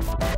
Bye.